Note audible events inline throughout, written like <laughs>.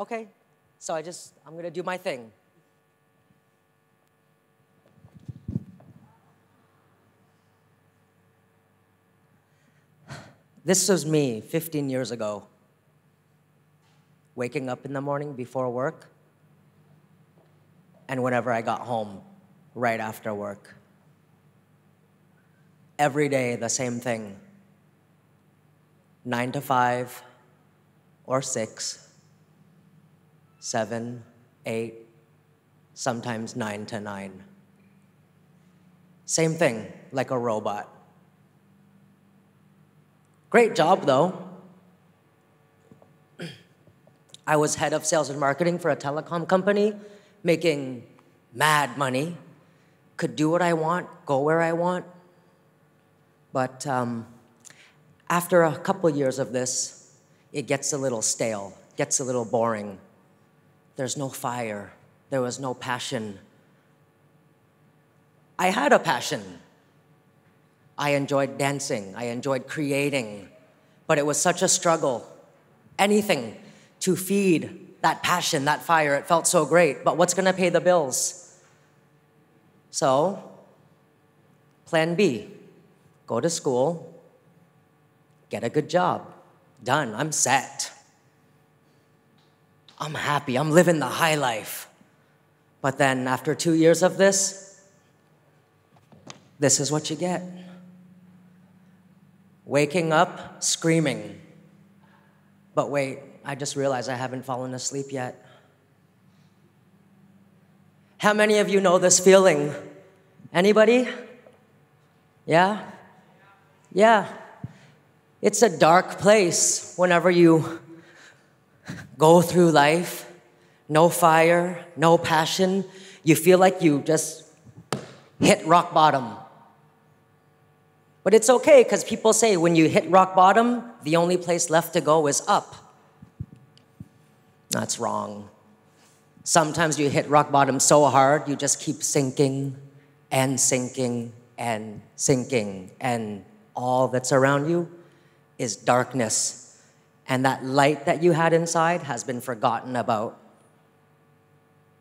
Okay, so I just, I'm gonna do my thing. This was me 15 years ago. Waking up in the morning before work, and whenever I got home, right after work. Every day, the same thing nine to five, or six, seven, eight, sometimes nine to nine. Same thing, like a robot. Great job, though. I was head of sales and marketing for a telecom company, making mad money, could do what I want, go where I want. But um, after a couple years of this, it gets a little stale, gets a little boring. There's no fire, there was no passion. I had a passion. I enjoyed dancing, I enjoyed creating, but it was such a struggle. Anything to feed that passion, that fire, it felt so great, but what's gonna pay the bills? So, plan B go to school, get a good job. Done, I'm set. I'm happy, I'm living the high life. But then after two years of this, this is what you get waking up screaming. But wait, I just realized I haven't fallen asleep yet. How many of you know this feeling? Anybody? Yeah? Yeah. It's a dark place whenever you go through life. No fire, no passion. You feel like you just hit rock bottom. But it's okay because people say when you hit rock bottom, the only place left to go is up. That's wrong. Sometimes you hit rock bottom so hard, you just keep sinking and sinking and sinking, and all that's around you is darkness. And that light that you had inside has been forgotten about.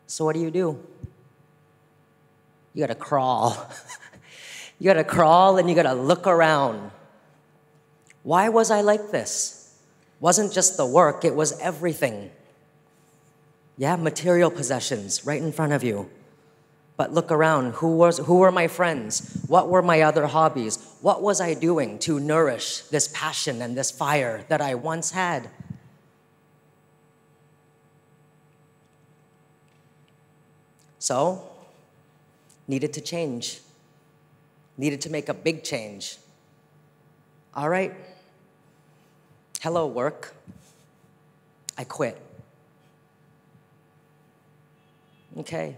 So, what do you do? You gotta crawl. <laughs> You gotta crawl and you gotta look around. Why was I like this? Wasn't just the work, it was everything. Yeah, material possessions right in front of you. But look around. Who, was, who were my friends? What were my other hobbies? What was I doing to nourish this passion and this fire that I once had? So, needed to change needed to make a big change. All right, hello, work. I quit. Okay,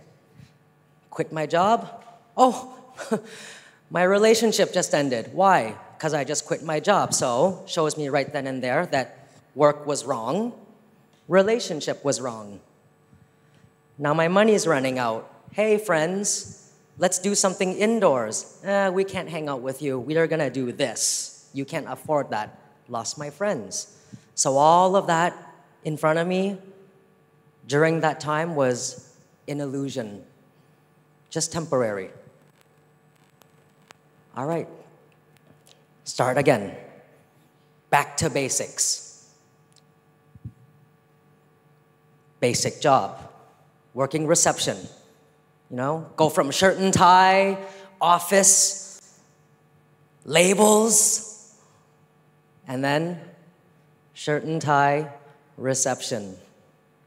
quit my job. Oh, <laughs> my relationship just ended. Why? Because I just quit my job. So, shows me right then and there that work was wrong, relationship was wrong. Now my money's running out. Hey, friends, Let's do something indoors. Eh, we can't hang out with you. We are gonna do this. You can't afford that. Lost my friends. So all of that in front of me during that time was an illusion, just temporary. All right, start again. Back to basics. Basic job, working reception, you know, go from shirt and tie, office, labels, and then shirt and tie, reception.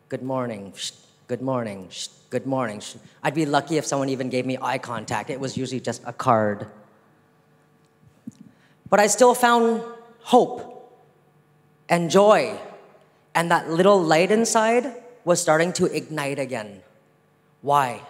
Good morning. Good morning. Good morning. I'd be lucky if someone even gave me eye contact. It was usually just a card. But I still found hope and joy, and that little light inside was starting to ignite again. Why?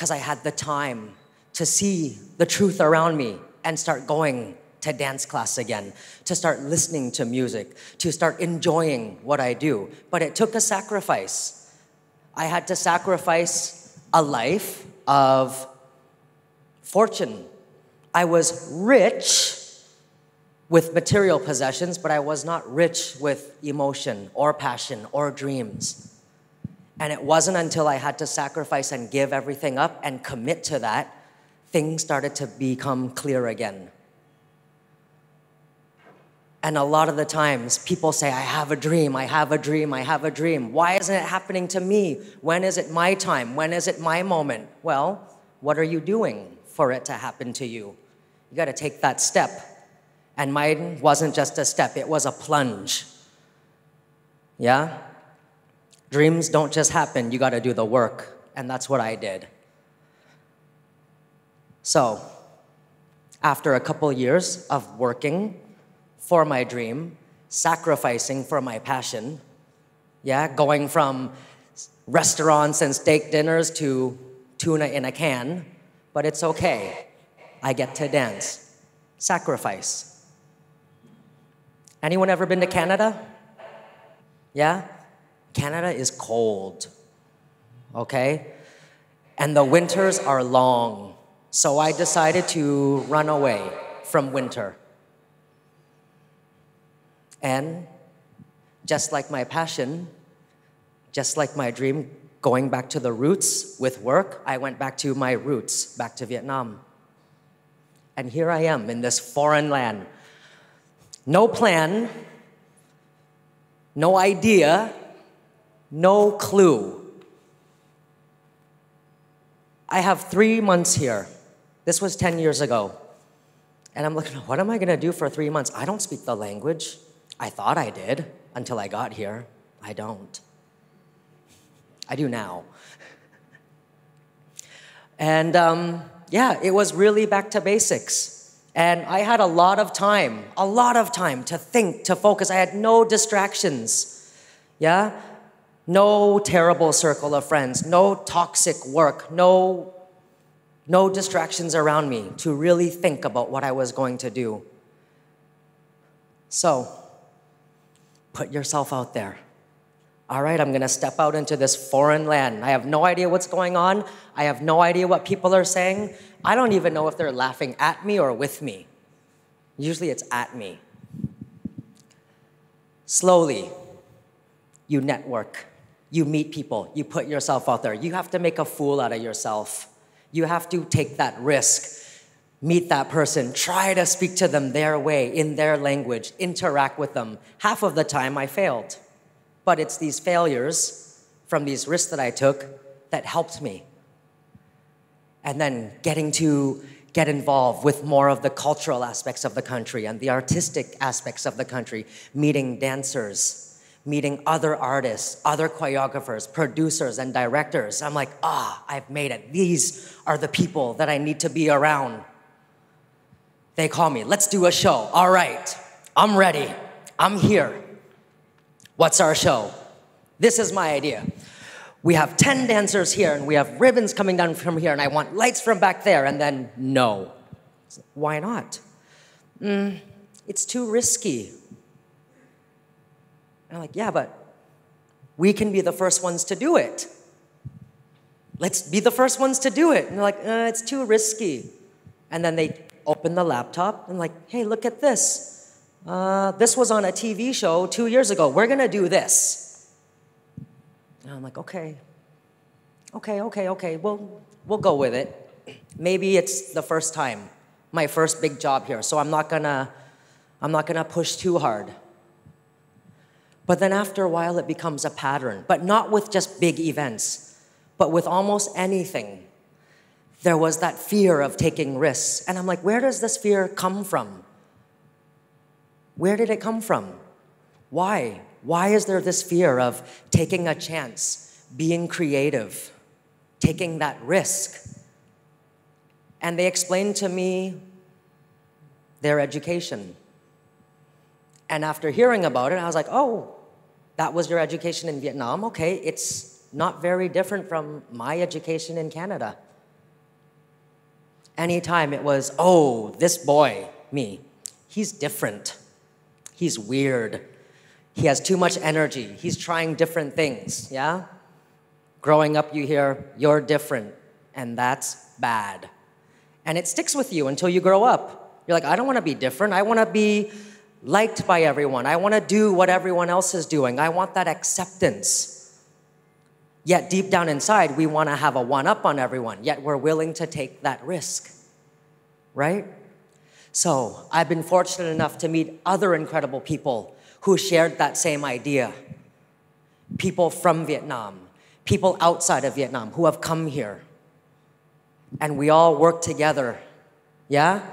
because I had the time to see the truth around me and start going to dance class again, to start listening to music, to start enjoying what I do. But it took a sacrifice. I had to sacrifice a life of fortune. I was rich, with material possessions, but I was not rich with emotion or passion or dreams. And it wasn't until I had to sacrifice and give everything up and commit to that, things started to become clear again. And a lot of the times, people say, I have a dream, I have a dream, I have a dream. Why isn't it happening to me? When is it my time? When is it my moment? Well, what are you doing for it to happen to you? You got to take that step. And mine wasn't just a step, it was a plunge. Yeah? Dreams don't just happen, you got to do the work. And that's what I did. So, after a couple years of working, for my dream, sacrificing for my passion. Yeah, going from restaurants and steak dinners to tuna in a can, but it's okay. I get to dance. Sacrifice. Anyone ever been to Canada? Yeah? Canada is cold. Okay? And the winters are long. So I decided to run away from winter. And just like my passion, just like my dream, going back to the roots with work, I went back to my roots, back to Vietnam. And here I am in this foreign land. No plan, no idea, no clue. I have three months here. This was 10 years ago. And I'm looking, what am I gonna do for three months? I don't speak the language. I thought I did until I got here. I don't. I do now. and um, yeah, it was really back to basics. And I had a lot of time, a lot of time to think, to focus. I had no distractions. Yeah? No terrible circle of friends, no toxic work, no, no distractions around me to really think about what I was going to do. So, Put yourself out there. All right, I'm gonna step out into this foreign land. I have no idea what's going on. I have no idea what people are saying. I don't even know if they're laughing at me or with me. Usually it's at me. Slowly, you network, you meet people, you put yourself out there. You have to make a fool out of yourself. You have to take that risk meet that person, try to speak to them their way, in their language, interact with them. Half of the time I failed. But it's these failures from these risks that I took that helped me. And then getting to get involved with more of the cultural aspects of the country and the artistic aspects of the country, meeting dancers, meeting other artists, other choreographers, producers, and directors. I'm like, ah, I've made it. These are the people that I need to be around they call me, let's do a show. All right, I'm ready. I'm here. What's our show? This is my idea. We have 10 dancers here, and we have ribbons coming down from here, and I want lights from back there. And then, no. Why not? Mm, it's too risky. And I'm like, yeah, but we can be the first ones to do it. Let's be the first ones to do it. And they're like, uh, it's too risky. And then they open the laptop and like, hey, look at this. Uh, this was on a TV show two years ago. We're gonna do this. And I'm like, okay, okay, okay, okay. We'll we'll go with it. Maybe it's the first time, my first big job here. So I'm not gonna I'm not gonna push too hard. But then after a while, it becomes a pattern. But not with just big events, but with almost anything there was that fear of taking risks. And I'm like, where does this fear come from? Where did it come from? Why? Why is there this fear of taking a chance, being creative, taking that risk? And they explained to me their education. And after hearing about it, I was like, oh, that was your education in Vietnam? Okay, it's not very different from my education in Canada. Anytime it was, oh, this boy, me, he's different. He's weird. He has too much energy. He's trying different things, yeah? Growing up, you hear, you're different, and that's bad. And it sticks with you until you grow up. You're like, I don't want to be different. I want to be liked by everyone. I want to do what everyone else is doing. I want that acceptance. Yet deep down inside, we want to have a one up on everyone, yet we're willing to take that risk. Right? So, I've been fortunate enough to meet other incredible people who shared that same idea. People from Vietnam, people outside of Vietnam who have come here. And we all work together. Yeah?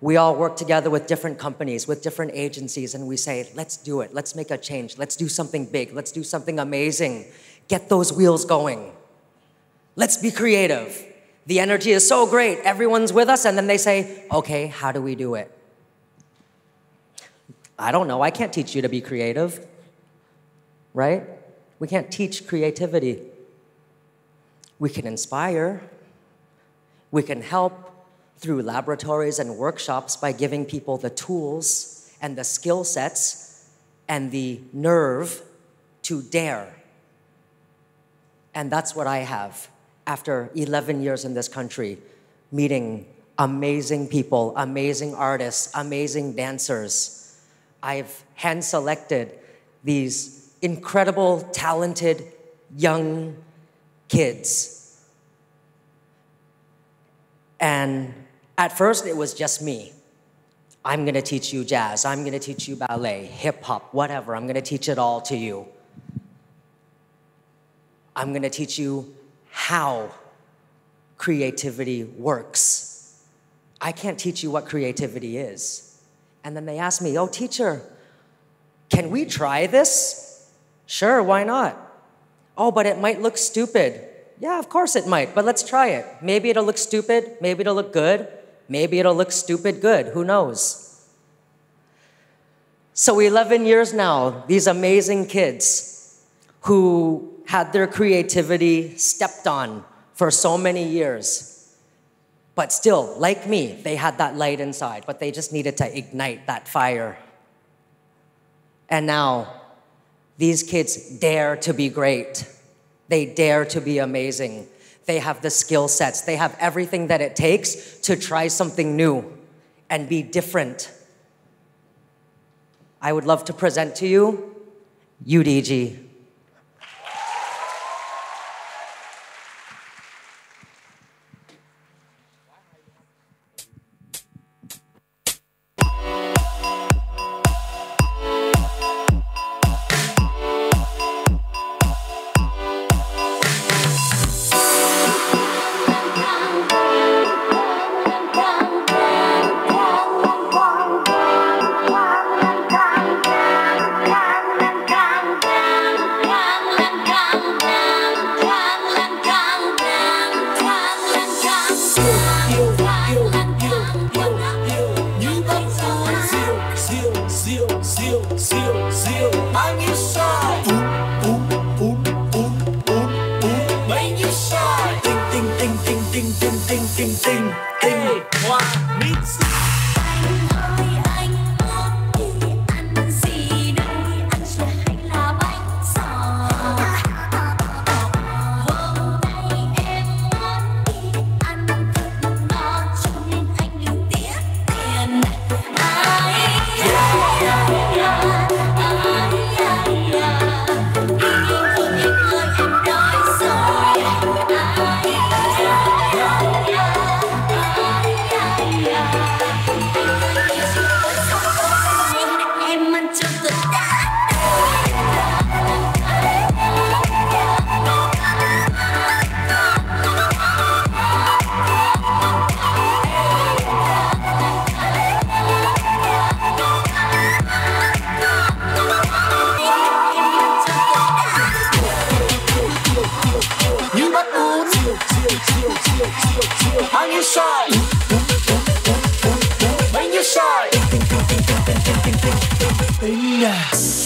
We all work together with different companies, with different agencies, and we say, let's do it. Let's make a change. Let's do something big. Let's do something amazing. Get those wheels going. Let's be creative. The energy is so great. Everyone's with us, and then they say, okay, how do we do it? I don't know. I can't teach you to be creative, right? We can't teach creativity. We can inspire, we can help, through laboratories and workshops by giving people the tools and the skill sets and the nerve to dare. And that's what I have after 11 years in this country, meeting amazing people, amazing artists, amazing dancers. I've hand selected these incredible, talented young kids. And at first, it was just me. I'm gonna teach you jazz, I'm gonna teach you ballet, hip hop, whatever. I'm gonna teach it all to you. I'm gonna teach you how creativity works. I can't teach you what creativity is. And then they asked me, Oh, teacher, can we try this? Sure, why not? Oh, but it might look stupid. Yeah, of course it might, but let's try it. Maybe it'll look stupid, maybe it'll look good. Maybe it'll look stupid good, who knows? So, 11 years now, these amazing kids who had their creativity stepped on for so many years. But still, like me, they had that light inside, but they just needed to ignite that fire. And now, these kids dare to be great. They dare to be amazing. They have the skill sets, they have everything that it takes to try something new and be different. I would love to present to you UDG.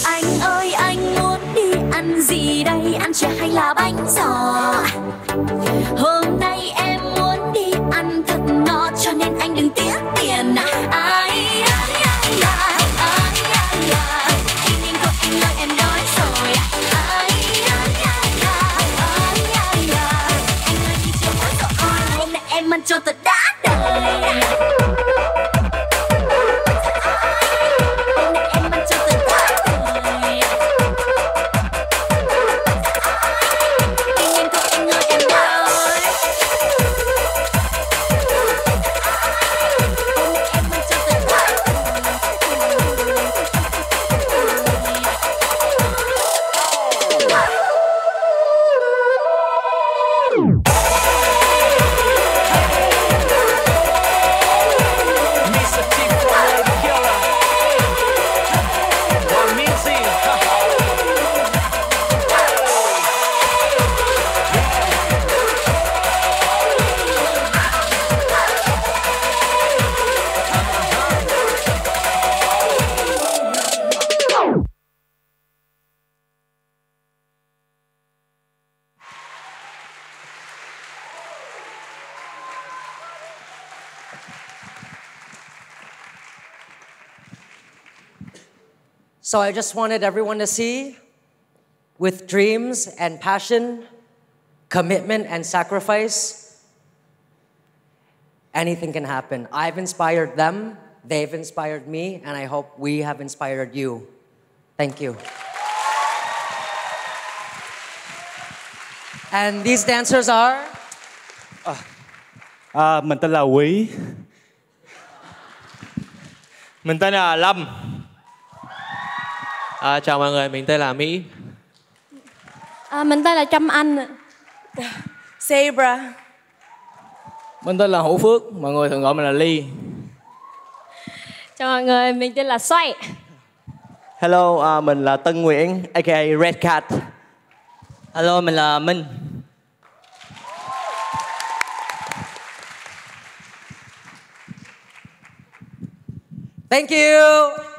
anh ơi anh muốn đi ăn gì đây? Ăn chè hay là bánh giò? So I just wanted everyone to see with dreams and passion, commitment and sacrifice, anything can happen. I've inspired them, they've inspired me, and I hope we have inspired you. Thank you. And these dancers are À, mình tên là Quý. Mình tên là Lâm. À, chào mọi người, mình tên là Mỹ. À, mình tên là Trâm Anh Zebra. Mình tên là Hữu Phước, mọi người thường gọi mình là Ly. Chào mọi người, mình tên là Xoay Hello, à, mình là Tân Nguyễn, aka Red Cat. Hello, mình là Minh. Thank you.